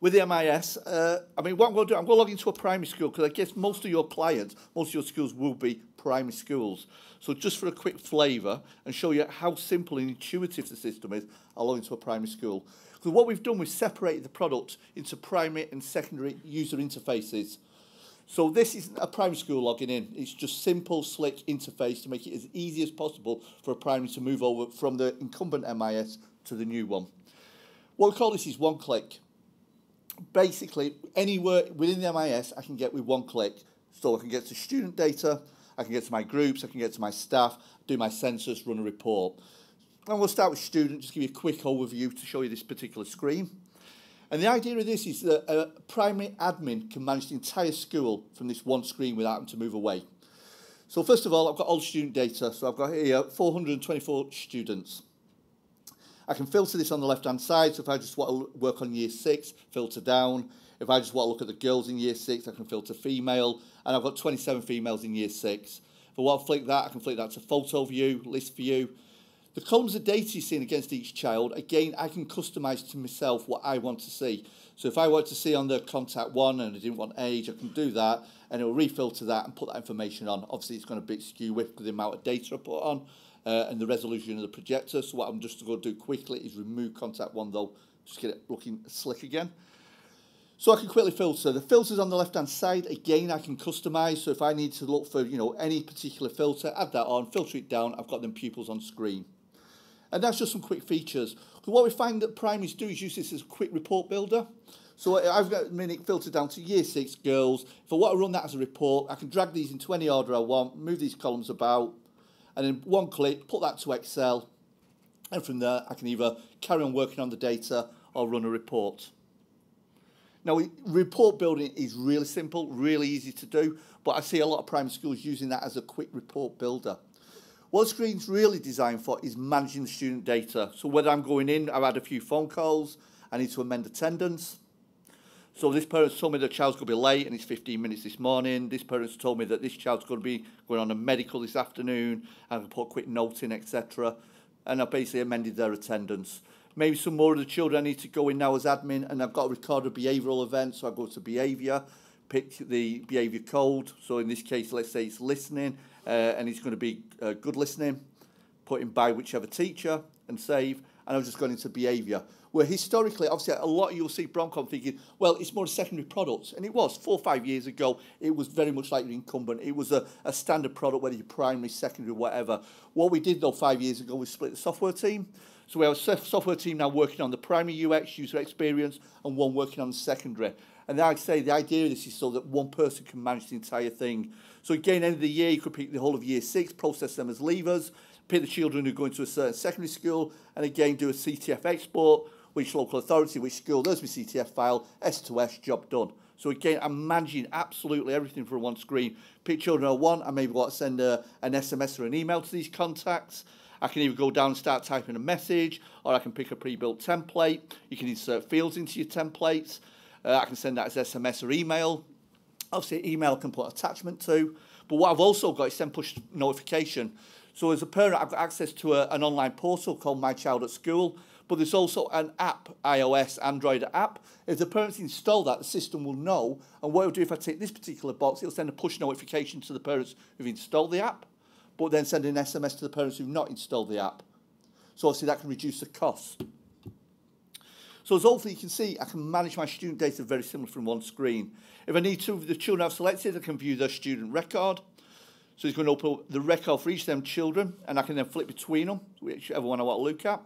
with the MIS, uh, I mean, what I'm going to do, I'm going to log into a primary school because I guess most of your clients, most of your schools will be primary schools. So just for a quick flavour and show you how simple and intuitive the system is, I'll log into a primary school. Because what we've done, we've separated the product into primary and secondary user interfaces. So this isn't a primary school logging in. It's just simple, slick interface to make it as easy as possible for a primary to move over from the incumbent MIS to the new one. What we call this is one click. Basically, any work within the MIS I can get with one click. So I can get to student data, I can get to my groups, I can get to my staff, do my census, run a report. And we'll start with student, just give you a quick overview to show you this particular screen. And the idea of this is that a primary admin can manage the entire school from this one screen without having to move away. So first of all, I've got all student data. So I've got here 424 students. I can filter this on the left-hand side. So if I just want to work on year six, filter down. If I just want to look at the girls in year six, I can filter female. And I've got 27 females in year six. If I want to flick that, I can flick that to photo view, list view. The columns of data you're seeing against each child, again, I can customise to myself what I want to see. So if I want to see on the contact one and I didn't want age, I can do that and it will refilter that and put that information on. Obviously, it's going to be skew with the amount of data I put on uh, and the resolution of the projector. So what I'm just going to do quickly is remove contact one though, just get it looking slick again. So I can quickly filter. The filters on the left-hand side, again, I can customize. So if I need to look for, you know, any particular filter, add that on, filter it down, I've got them pupils on screen. And that's just some quick features. What we find that primaries do is use this as a quick report builder. So I've got a minute filtered down to year six girls. If I want to run that as a report, I can drag these into any order I want, move these columns about, and in one click, put that to Excel. And from there, I can either carry on working on the data or run a report. Now, report building is really simple, really easy to do, but I see a lot of primary schools using that as a quick report builder. What screen's really designed for is managing the student data. So whether I'm going in, I've had a few phone calls, I need to amend attendance. So this parent's told me the child's going to be late and it's 15 minutes this morning. This parent's told me that this child's going to be going on a medical this afternoon and put a quick note in, etc. And I basically amended their attendance. Maybe some more of the children I need to go in now as admin and I've got to record a behavioural event, so I go to behaviour, pick the behaviour code. So in this case, let's say it's listening uh, and it's going to be uh, good listening, put in by whichever teacher and save. And I've just gone into behaviour. Where historically, obviously, a lot you'll see Bromcom thinking, well, it's more secondary product. And it was. Four or five years ago, it was very much like the incumbent. It was a, a standard product, whether you're primary, secondary, whatever. What we did, though, five years ago, was split the software team. So we have a software team now working on the primary UX, user experience, and one working on the secondary. And like I say, the idea of this is so that one person can manage the entire thing. So again, end of the year, you could pick the whole of year six, process them as levers, pick the children who go into a certain secondary school, and again, do a CTF export, which local authority, which school, there's my CTF file, S to S, job done. So again, I'm managing absolutely everything from one screen. Pick children I want, I maybe want to send a, an SMS or an email to these contacts. I can either go down and start typing a message, or I can pick a pre-built template. You can insert fields into your templates. Uh, I can send that as SMS or email. Obviously, email can put attachment to. But what I've also got is send push notification. So as a parent, I've got access to a, an online portal called My Child at School. But there's also an app, iOS, Android app. If the parents install that, the system will know. And what it'll do if I take this particular box, it'll send a push notification to the parents who've installed the app, but then send an SMS to the parents who've not installed the app. So obviously that can reduce the cost. So as hopefully you can see, I can manage my student data very similar from one screen. If I need to, the children I've selected, I can view their student record. So it's going to open the record for each of them children, and I can then flip between them, whichever one I want to look at.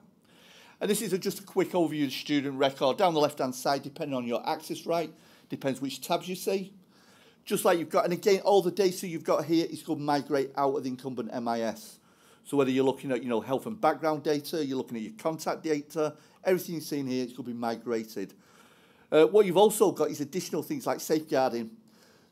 And this is a, just a quick overview of the student record. Down the left-hand side, depending on your access right, depends which tabs you see. Just like you've got, and again, all the data you've got here is going to migrate out of the incumbent MIS. So whether you're looking at, you know, health and background data, you're looking at your contact data, everything you've seen here is going to be migrated. Uh, what you've also got is additional things like safeguarding.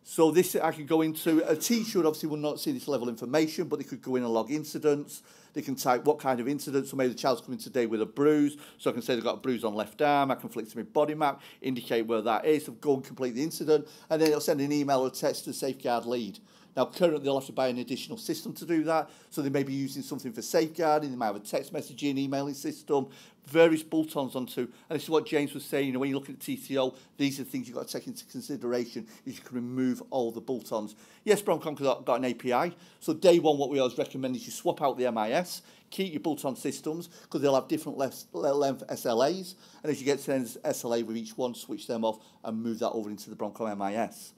So this I can go into, a teacher obviously will not see this level of information, but they could go in and log incidents. They can type what kind of incident. So maybe the child's coming today with a bruise. So I can say they've got a bruise on left arm. I can flick to my body map, indicate where that is, so go and complete the incident. And then it'll send an email or text to the safeguard lead. Now, currently, they'll have to buy an additional system to do that. So they may be using something for safeguarding, they might have a text messaging, emailing system, various bolt-ons onto. And this is what James was saying, you know, when you look at TTO, these are the things you've got to take into consideration is you can remove all the bolt-ons. Yes, Brown got, got an API. So day one, what we always recommend is you swap out the MIS, keep your bolt-on systems because they'll have different length, SLAs. And as you get to the SLA with each one, switch them off and move that over into the Bromcom MIS.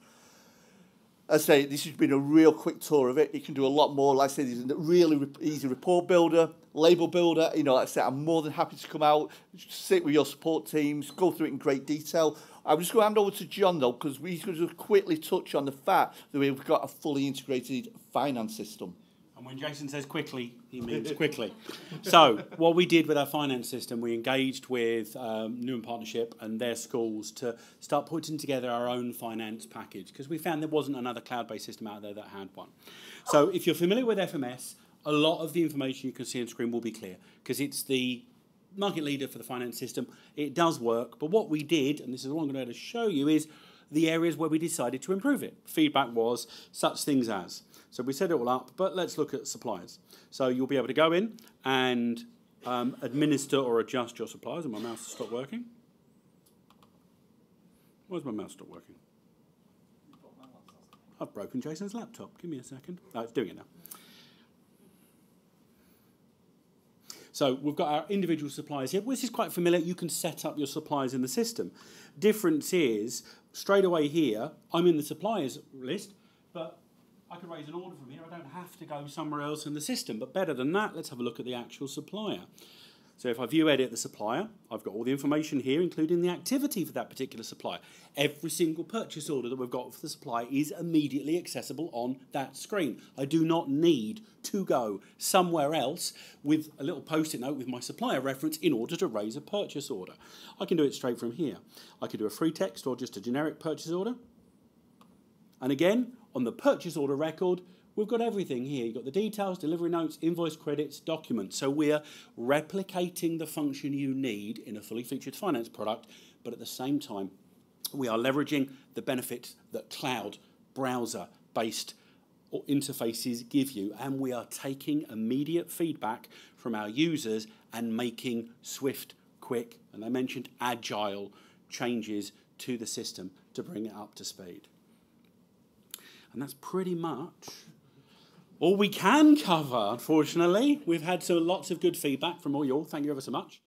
I say this has been a real quick tour of it. You can do a lot more. Like I said, it's a really re easy report builder, label builder. You know, like I said, I'm more than happy to come out, sit with your support teams, go through it in great detail. I'm just going to hand over to John though, because we're going to quickly touch on the fact that we've got a fully integrated finance system. And when Jason says quickly, he means quickly. so, what we did with our finance system, we engaged with um, Newham Partnership and their schools to start putting together our own finance package because we found there wasn't another cloud based system out there that had one. So, if you're familiar with FMS, a lot of the information you can see on screen will be clear because it's the market leader for the finance system. It does work, but what we did, and this is all I'm going to show you, is the areas where we decided to improve it. Feedback was such things as. So we set it all up, but let's look at suppliers. So you'll be able to go in and um, administer or adjust your suppliers. And my mouse has stopped working. Why's my mouse stopped working? I've broken Jason's laptop. Give me a second. Oh, it's doing it now. So we've got our individual suppliers here. This is quite familiar. You can set up your suppliers in the system. Difference is, straight away here, I'm in the suppliers list, but I can raise an order from here. I don't have to go somewhere else in the system. But better than that, let's have a look at the actual supplier. So if I view edit the supplier, I've got all the information here, including the activity for that particular supplier. Every single purchase order that we've got for the supplier is immediately accessible on that screen. I do not need to go somewhere else with a little post-it note with my supplier reference in order to raise a purchase order. I can do it straight from here. I can do a free text or just a generic purchase order. And again, on the purchase order record, We've got everything here. You've got the details, delivery notes, invoice credits, documents. So we're replicating the function you need in a fully featured finance product, but at the same time, we are leveraging the benefits that cloud browser based interfaces give you, and we are taking immediate feedback from our users and making swift, quick, and I mentioned agile changes to the system to bring it up to speed. And that's pretty much all we can cover, unfortunately. We've had so lots of good feedback from all you all. Thank you ever so much.